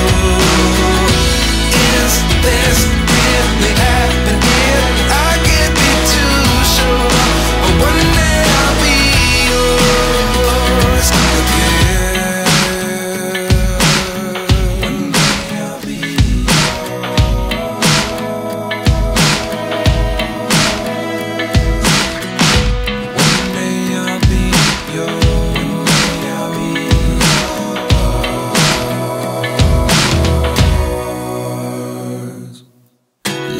you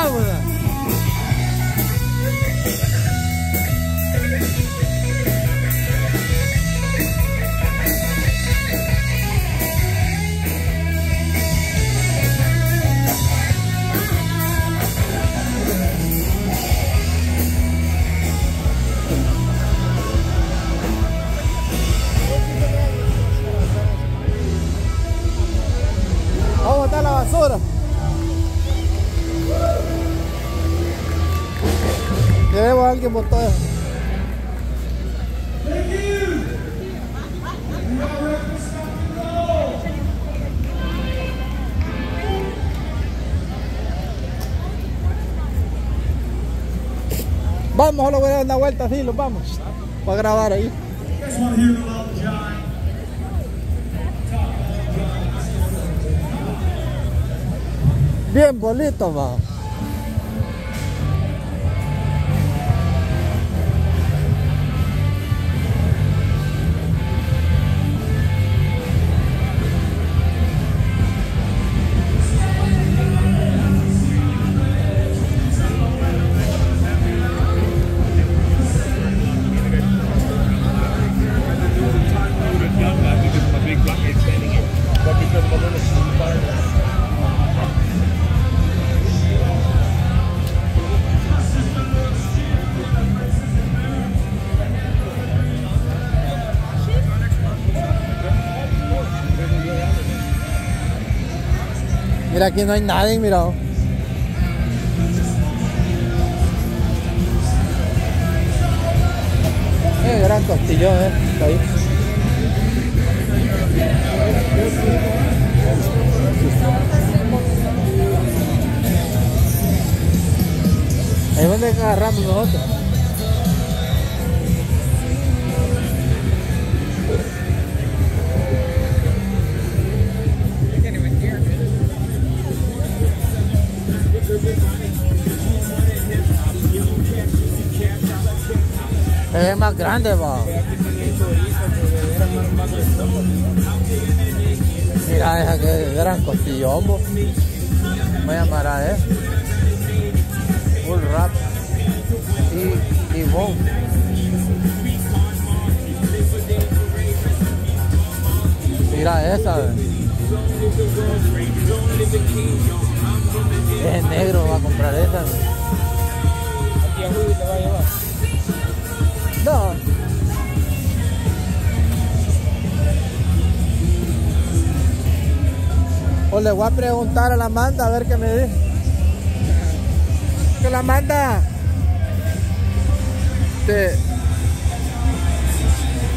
Oh. Queremos a alguien votar. Vamos, lo voy a dar una vuelta así, los vamos. Para grabar ahí. Bien bonito, pues, va. Mira, aquí no hay nadie, mira. Qué eh, gran costillón, eh. Ahí. Ahí van agarrando nosotros. grande, va. Mira, esa que gran costillón, bo. Voy a parar, eh. Full rap. Y, y boom. Mira esa, Es negro, va a comprar esa, Aquí a Julio te va a llevar. No O pues le voy a preguntar a la manda a ver qué me dice. Que la manda? te, este,